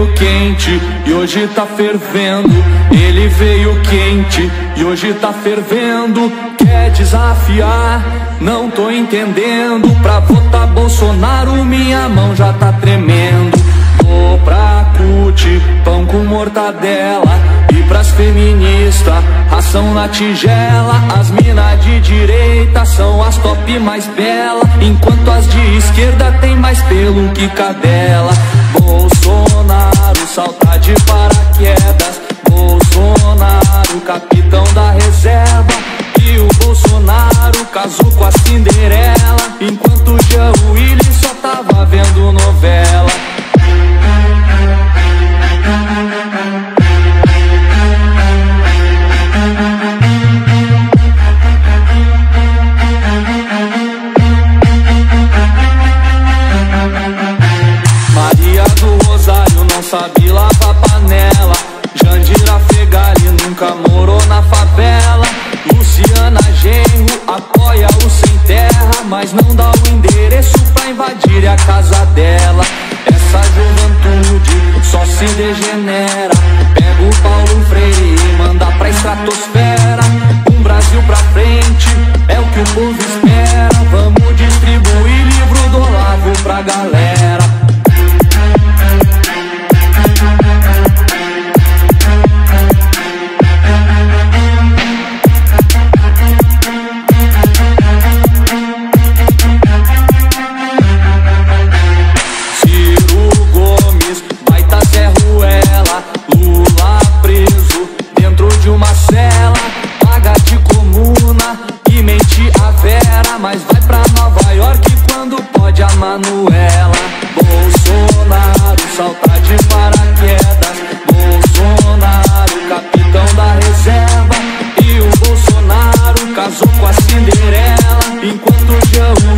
veio quente e hoje tá fervendo. Ele veio quente e hoje tá fervendo. Quer desafiar? Não tô entendendo. Pra votar Bolsonaro, minha mão já tá tremendo. Vou pra CUT, pão com mortadela. E pras feministas, ração na tigela. As minas de direita são as top mais belas. Enquanto as de esquerda tem mais pelo que cadela. Bolsonaro salta de paraquedas. Bolsonaro, capitão da reserva. E o Bolsonaro casou com a Cinderela. Sabe lavar panela. Jandira Fegali nunca morou na favela. Luciana Genro apoia o sem terra, mas não dá o endereço pra invadir a casa dela. Essa juventude só se degenera. Pega o Paulo Freire e manda pra estratosfera. Um Brasil pra frente é o que o povo espera. Vamos distribuir livro do Olavo pra galera. casou com a Cinderela Enquanto o João